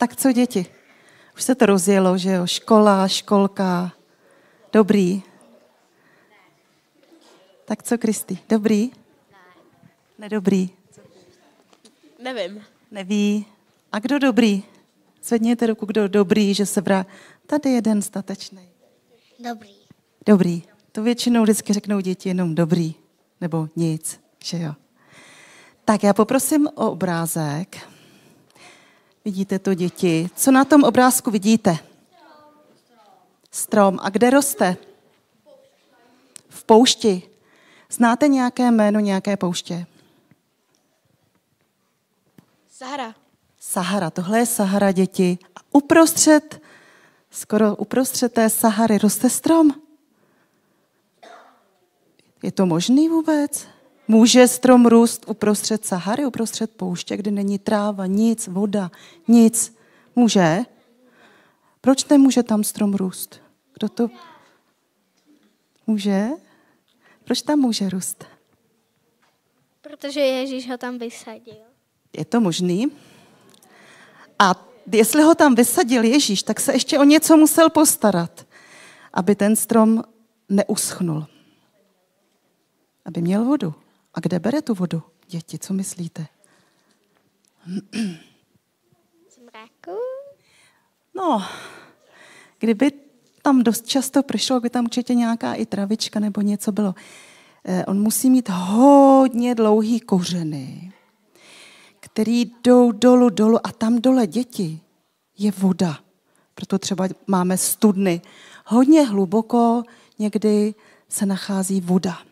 Tak co děti? Už se to rozjelo, že jo? Škola, školka. Dobrý. Tak co, Kristý? Dobrý? Nedobrý. Nevím. Neví. A kdo dobrý? Zvedněte ruku, kdo dobrý, že se vrá. Tady jeden statečný. Dobrý. Dobrý. To většinou vždycky řeknou děti jenom dobrý. Nebo nic, že jo. Tak já poprosím o obrázek. Vidíte to, děti. Co na tom obrázku vidíte? Strom. A kde roste? V poušti. Znáte nějaké jméno nějaké pouště? Sahara. Sahara. Tohle je Sahara, děti. A uprostřed, skoro uprostřed té Sahary roste strom. Je to možný vůbec? Může strom růst uprostřed Sahary, uprostřed pouště, kde není tráva, nic, voda, nic. Může? Proč nemůže tam strom růst? Kdo to... Může? Proč tam může růst? Protože Ježíš ho tam vysadil. Je to možný? A jestli ho tam vysadil Ježíš, tak se ještě o něco musel postarat, aby ten strom neuschnul. Aby měl vodu. A kde bere tu vodu? Děti, co myslíte? Z mraku? No, kdyby tam dost často přišlo, by tam určitě nějaká i travička nebo něco bylo. Eh, On musí mít hodně dlouhý kořeny, který jdou dolů, dolů a tam dole děti je voda. Proto třeba máme studny. Hodně hluboko někdy se nachází voda.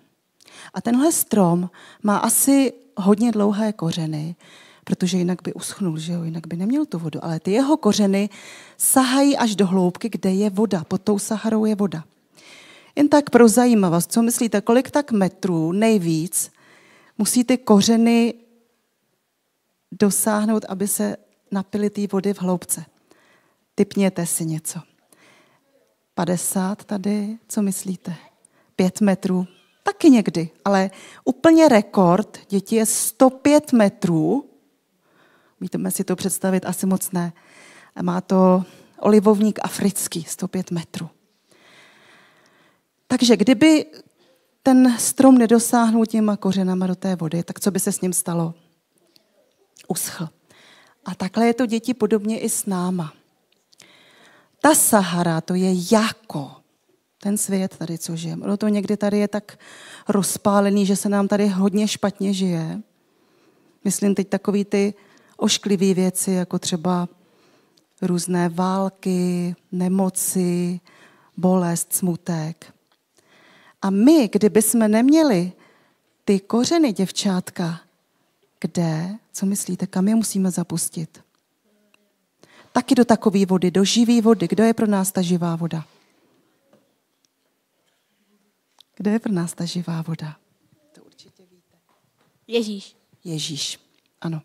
A tenhle strom má asi hodně dlouhé kořeny, protože jinak by uschnul, že jo? jinak by neměl tu vodu. Ale ty jeho kořeny sahají až do hloubky, kde je voda. Pod tou Saharou je voda. Jen tak pro zajímavost, co myslíte, kolik tak metrů nejvíc musí ty kořeny dosáhnout, aby se napily té vody v hloubce? Typněte si něco. 50 tady, co myslíte? 5 metrů, taky někdy, ale úplně rekord dětí je 105 metrů. Můžeme si to představit, asi moc ne. Má to olivovník africký, 105 metrů. Takže kdyby ten strom nedosáhnul těma kořenama do té vody, tak co by se s ním stalo? Uschl. A takhle je to děti podobně i s náma. Ta Sahara, to je jako ten svět tady, co žijeme. Ono to někdy tady je tak rozpálený, že se nám tady hodně špatně žije. Myslím teď takový ty ošklivé věci, jako třeba různé války, nemoci, bolest, smutek. A my, kdyby jsme neměli ty kořeny děvčátka, kde, co myslíte, kam je musíme zapustit? Taky do takové vody, do živé vody. Kdo je pro nás ta živá voda? Kdo je pro nás ta živá voda? To určitě víte. Ježíš. Ježíš, ano.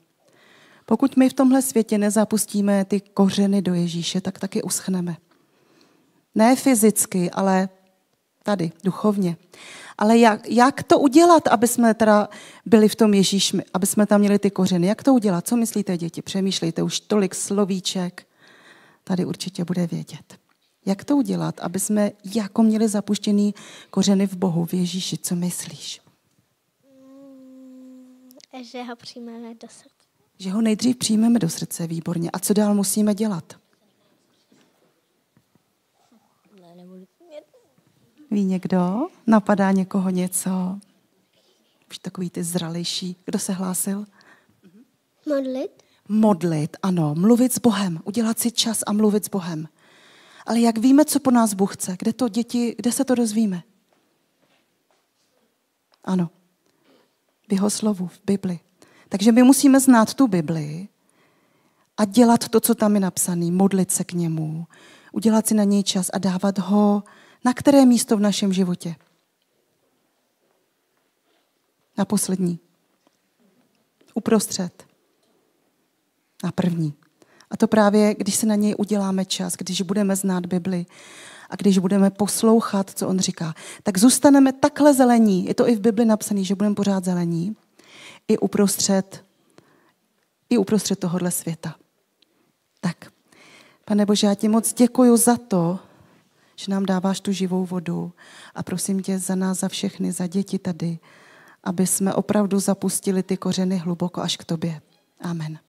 Pokud my v tomhle světě nezapustíme ty kořeny do Ježíše, tak taky uschneme. Ne fyzicky, ale tady, duchovně. Ale jak, jak to udělat, aby jsme teda byli v tom Ježíši, aby jsme tam měli ty kořeny? Jak to udělat? Co myslíte, děti? Přemýšlejte, už tolik slovíček tady určitě bude vědět. Jak to udělat, aby jsme jako měli zapuštěný kořeny v Bohu, v Ježíši? Co myslíš? Že ho přijmeme do srdce. Že ho nejdřív přijmeme do srdce, výborně. A co dál musíme dělat? Ví někdo? Napadá někoho něco? Už takový ty zralejší. Kdo se hlásil? Modlit? Modlit, ano. Mluvit s Bohem. Udělat si čas a mluvit s Bohem. Ale jak víme, co po nás Bůh chce? Kde to děti, kde se to dozvíme? Ano. V jeho slovu, v Bibli. Takže my musíme znát tu Bibli a dělat to, co tam je napsané, modlit se k němu, udělat si na něj čas a dávat ho na které místo v našem životě? Na poslední. Uprostřed. Na první. A to právě, když se na něj uděláme čas, když budeme znát Bibli a když budeme poslouchat, co on říká, tak zůstaneme takhle zelení. Je to i v Bibli napsané, že budeme pořád zelení. I uprostřed, i uprostřed tohohle světa. Tak, Pane Bože, já ti moc děkuju za to, že nám dáváš tu živou vodu a prosím tě za nás, za všechny, za děti tady, aby jsme opravdu zapustili ty kořeny hluboko až k tobě. Amen.